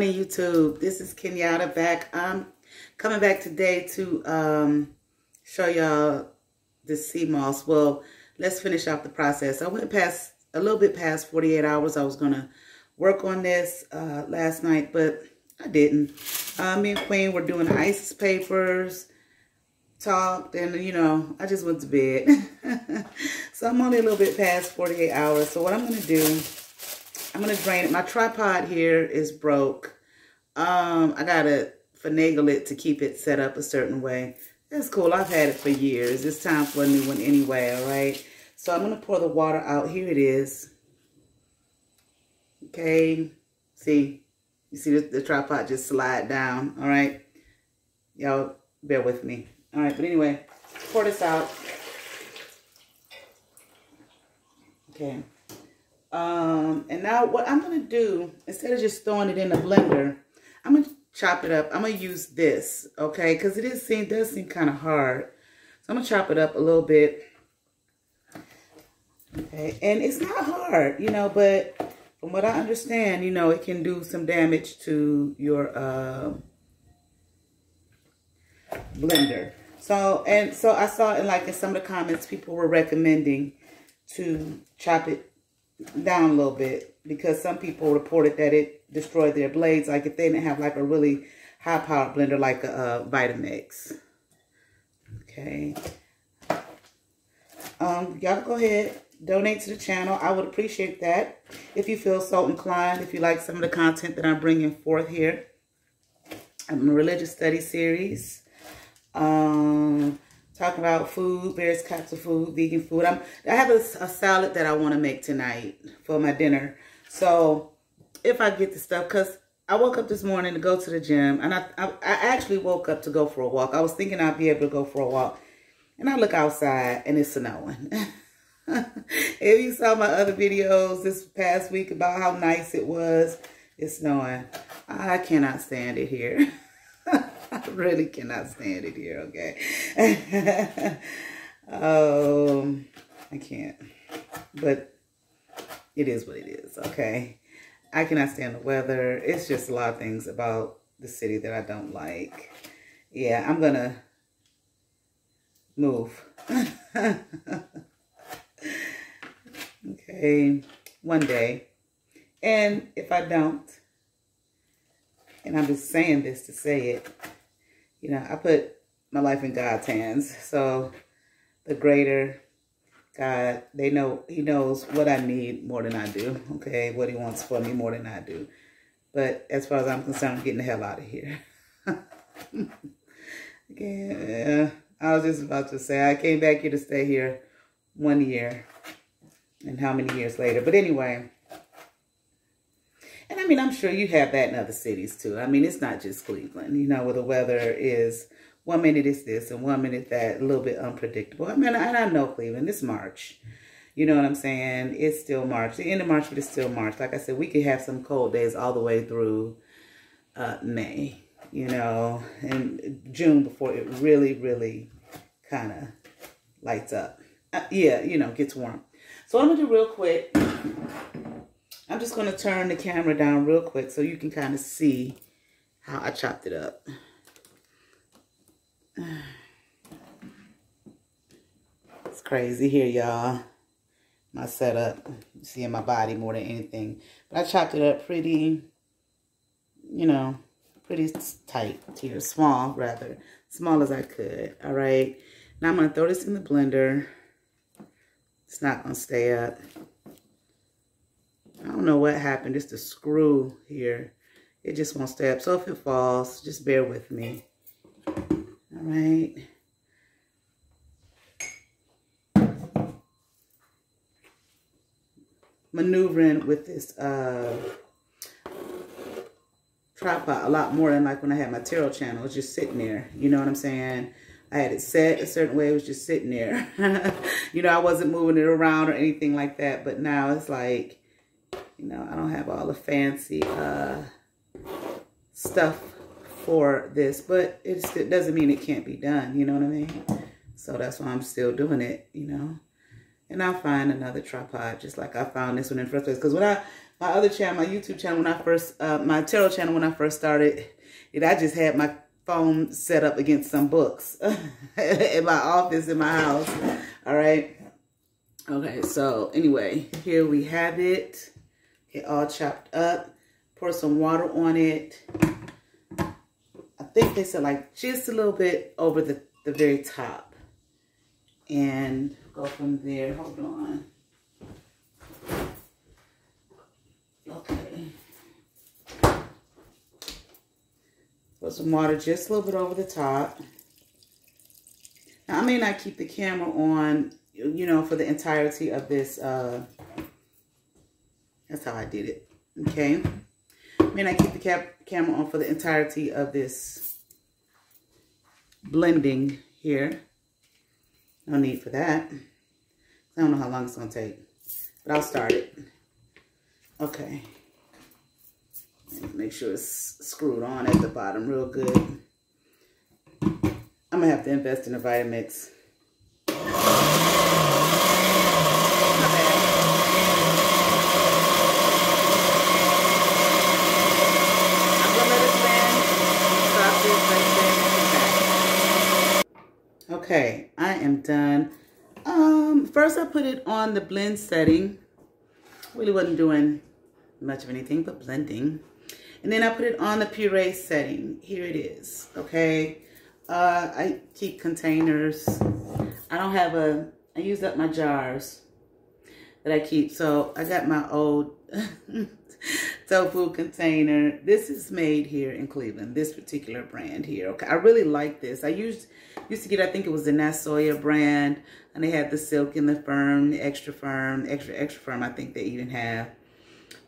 YouTube. This is Kenyatta back. I'm coming back today to um, show y'all the sea moss. Well, let's finish off the process. I went past a little bit past 48 hours. I was to work on this uh, last night, but I didn't. Uh, me and Queen were doing ISIS papers, talked, and, you know, I just went to bed. so I'm only a little bit past 48 hours. So what I'm to do I'm going to drain it. My tripod here is broke. Um, I got to finagle it to keep it set up a certain way. That's cool. I've had it for years. It's time for a new one anyway, all right? So I'm going to pour the water out. Here it is. Okay. See? You see the, the tripod just slide down, all right? Y'all bear with me. All right, but anyway, pour this out. Okay. Um, and now what I'm going to do, instead of just throwing it in the blender, I'm going to chop it up. I'm going to use this, okay? Because it is seem, does seem kind of hard. So I'm going to chop it up a little bit. Okay, and it's not hard, you know, but from what I understand, you know, it can do some damage to your uh, blender. So, and so I saw in like in some of the comments, people were recommending to chop it down a little bit because some people reported that it destroyed their blades. Like if they didn't have like a really high powered blender like a, Vitamix. Okay. Um, y'all go ahead, donate to the channel. I would appreciate that if you feel so inclined, if you like some of the content that I'm bringing forth here. I'm a religious study series. Um, talking about food, various types of food, vegan food. I'm, I have a, a salad that I want to make tonight for my dinner. So if I get the stuff, because I woke up this morning to go to the gym, and I, I, I actually woke up to go for a walk. I was thinking I'd be able to go for a walk, and I look outside, and it's snowing. if you saw my other videos this past week about how nice it was, it's snowing. I cannot stand it here. I really cannot stand it here, okay? um, I can't. But it is what it is, okay? I cannot stand the weather. It's just a lot of things about the city that I don't like. Yeah, I'm going to move. okay, one day. And if I don't, and I'm just saying this to say it, you know, I put my life in God's hands. So the greater God, they know, he knows what I need more than I do. Okay. What he wants for me more than I do. But as far as I'm concerned, I'm getting the hell out of here. yeah, I was just about to say, I came back here to stay here one year. And how many years later. But anyway, and I mean, I'm sure you have that in other cities too. I mean, it's not just Cleveland, you know, where the weather is one minute it's this and one minute that, a little bit unpredictable. I mean, and I know Cleveland, it's March. You know what I'm saying? It's still March. The end of March, but it's still March. Like I said, we could have some cold days all the way through uh, May, you know, and June before it really, really kind of lights up. Uh, yeah, you know, gets warm. So I'm going to do real quick. Just going to turn the camera down real quick so you can kind of see how I chopped it up. It's crazy here, y'all. My setup. seeing my body more than anything. But I chopped it up pretty, you know, pretty tight here. Small, rather. Small as I could. All right. Now I'm to throw this in the blender. It's not to stay up. I don't know what happened. It's the screw here. It just won't stay up. So if it falls, just bear with me. All right. Maneuvering with this uh, tripod a lot more than like when I had my tarot channel. It's just sitting there. You know what I'm saying? I had it set a certain way. It was just sitting there. you know, I wasn't moving it around or anything like that. But now it's like you know, I don't have all the fancy uh, stuff for this, but it, doesn't mean it can't be done, you know what I mean? So that's why I'm still doing it, you know? And I'll find another tripod just like I found this one in the first place. Because when I my other channel, my YouTube channel, when I first, uh, my tarot channel, when I first started, it, I just had my phone set up against some books in my office, in my house. All right. Okay, so anyway, here we have it. Get all chopped up. Pour some water on it. I think they said like just a little bit over the, the very top. And go from there. Hold on. Okay. Put some water just a little bit over the top. Now, I may not keep the camera on, you know, for the entirety of this. Uh, that's how I did it. Okay. I may not keep the cap camera on for the entirety of this blending here. No need for that. I don't know how long it's going to take. But I'll start it. Okay. Make sure it's screwed on at the bottom real good. I'm going to have to invest in a Vitamix. Done. Um, first I put it on the blend setting. Really wasn't doing much of anything but blending. And then I put it on the puree setting. Here it is, okay? Uh, I keep containers. I don't have a, I use up my jars that I keep. So I got my old tofu container. This is made here in Cleveland, this particular brand here. Okay, I really like this. I used used to get, I think it was the Nasoya brand, and they had the silk and the firm, the extra firm, extra, extra firm, I think they even have.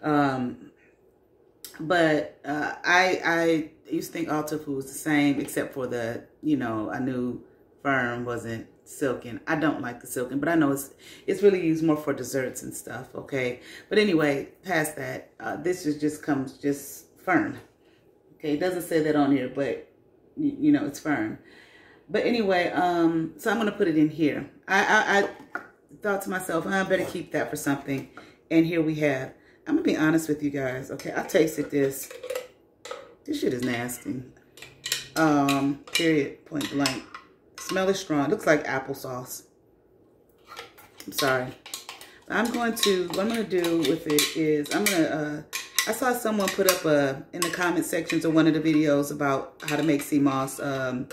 Um, but uh, I, I used to think all tofu was the same, except for the, you know, I knew firm wasn't silken. I don't like the silken, but I know it's it's really used more for desserts and stuff, okay? But anyway, past that, uh, this is just comes just firm. Okay, it doesn't say that on here, but you, you know, it's firm. But anyway, um, so I'm going to put it in here. I, I, I thought to myself, I better keep that for something. And here we have, I'm going to be honest with you guys, okay? I tasted this. This shit is nasty. Um, period, point blank. Smell is strong. Looks like applesauce. I'm sorry. I'm going to, what I'm going to do with it is, I'm going to, uh, I saw someone put up a, in the comment sections of one of the videos about how to make sea moss um,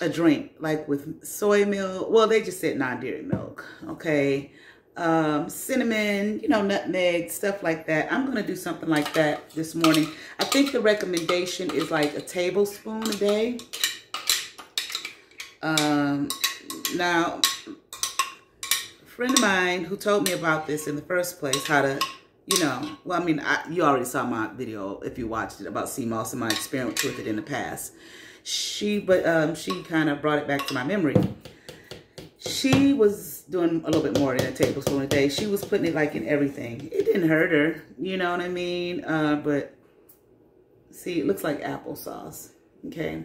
a drink, like with soy milk. Well, they just said non-dairy milk, okay? Um, cinnamon, you know, nutmeg, stuff like that. I'm going to do something like that this morning. I think the recommendation is like a tablespoon a day. Um, now, a friend of mine who told me about this in the first place, how to, you know, well, I mean, I, you already saw my video if you watched it about sea moss and my experience with it in the past. She, but um, she kind of brought it back to my memory. She was doing a little bit more than a tablespoon a day. She was putting it like in everything. It didn't hurt her, you know what I mean? Uh, but see, it looks like applesauce, okay?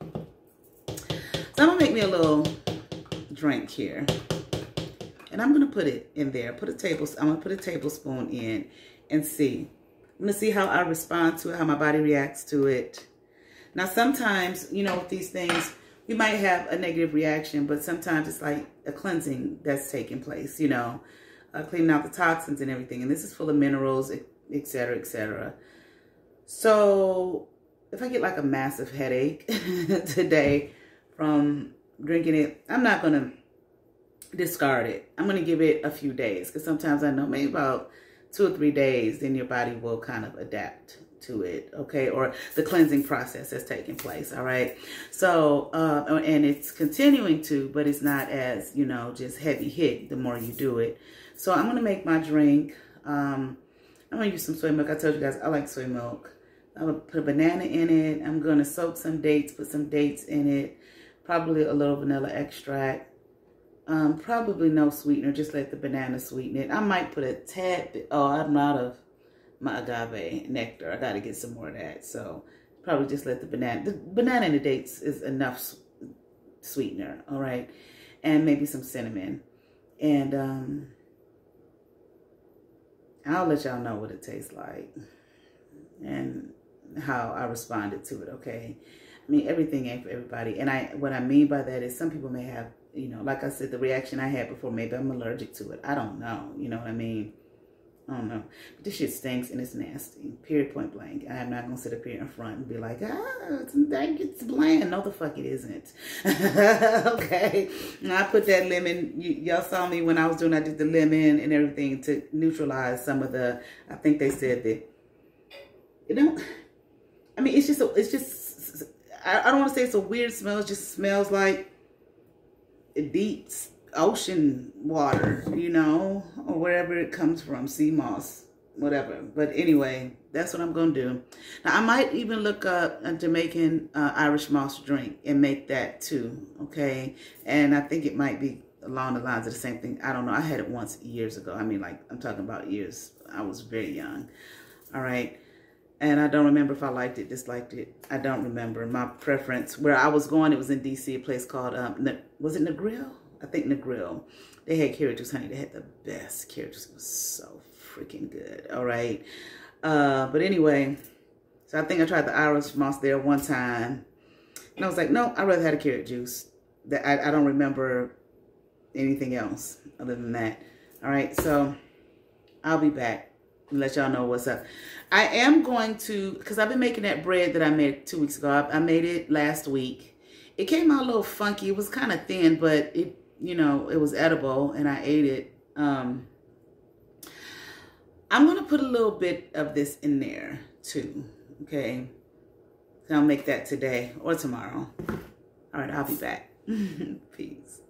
So I'm gonna make me a little drink here. And I'm gonna put it in there. Put a tablespoon, I'm gonna put a tablespoon in and see. I'm gonna see how I respond to it, how my body reacts to it. Now sometimes, you know, with these things, you might have a negative reaction, but sometimes it's like a cleansing that's taking place, you know, uh, cleaning out the toxins and everything. And this is full of minerals, etc., etc. So if I get like a massive headache today, from drinking it, I'm not going to discard it. I'm going to give it a few days because sometimes I know maybe about two or three days, then your body will kind of adapt to it, okay? Or the cleansing process has taken place, all right? So, uh, and it's continuing to, but it's not as, you know, just heavy hit the more you do it. So I'm going to make my drink. Um, I'm going to use some soy milk. I told you guys I like soy milk. I'm going to put a banana in it. I'm going to soak some dates, put some dates in it probably a little vanilla extract. Um, probably no sweetener, just let the banana sweeten it. I might put a tad bit, oh, I'm out of my agave nectar. I got to get some more of that. So probably just let the banana, the banana and the dates is enough sweetener, all right? And maybe some cinnamon. And um, I'll let y'all know what it tastes like and how I responded to it, okay? I mean, everything ain't for everybody. And I, what I mean by that is some people may have, you know, like I said, the reaction I had before, maybe I'm allergic to it. I don't know. You know what I mean? I don't know. But this shit stinks and it's nasty. Period, point blank. I'm not going to sit up here in front and be like, ah, it's, it's bland. No, the fuck it isn't. okay. And I put that lemon, y'all saw me when I was doing, I did the lemon and everything to neutralize some of the, I think they said that, you know, I mean, it's just, a, it's just, I, I don't want to say it's a weird smell. It just smells like it beats ocean water, you know, or wherever it comes from, sea moss, whatever. But anyway, that's what I'm going to do. Now, I might even look up a Jamaican uh, Irish moss drink and make that too, okay? And I think it might be along the lines of the same thing. I don't know. I had it once years ago. I mean, like, I'm talking about years. I was very young, all right? And I don't remember if I liked it, disliked it. I don't remember. My preference, where I was going, it was in D.C., a place called, um, was it Negril? I think Negril. They had carrot juice, honey. They had the best carrot juice. It was so freaking good. All right. Uh, but anyway, so I think I tried the Irish moss there one time. And I was like, no, I'd rather have a carrot juice. That I, I don't remember anything else other than that. All right. So I'll be back and let y'all know what's up. I am going to, because I've been making that bread that I made two weeks ago. I, I made it last week. It came out a little funky. It was kind of thin, but it you know, it was edible and I ate it. Um, I'm going to put a little bit of this in there too. Okay. So I'll make that today or tomorrow. All right. I'll be back. Peace.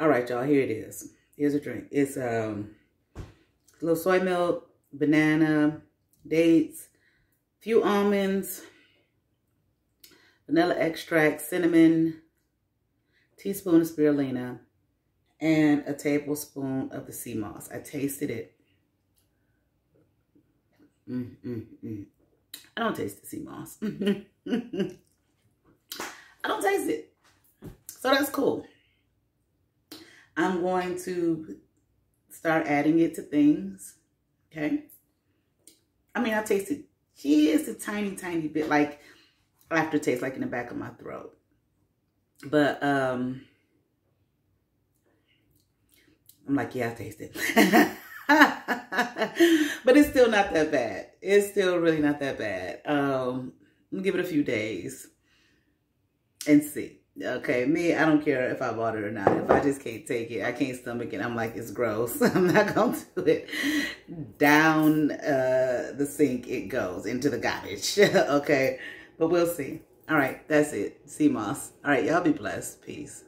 All right, y'all. Here it is. Here's a drink. It's um, a little soy milk, banana, dates, few almonds, vanilla extract, cinnamon, teaspoon of spirulina, and a tablespoon of the sea moss. I tasted it. Mm, mm, mm. I don't taste the sea moss. I don't taste it. So that's cool. I'm going to start adding it to things. Okay. I mean, I tasted just a tiny, tiny bit, like aftertaste, like in the back of my throat. But um I'm like, yeah, I taste it. but it's still not that bad. It's still really not that bad. Um, give it a few days and see. Okay, me, I don't care if I bought it or not. If I just can't take it, I can't stomach it. I'm like, it's gross. I'm not going to do it. Down uh, the sink it goes into the garbage. okay, but we'll see. All right, that's it. Moss. All right, y'all be blessed. Peace.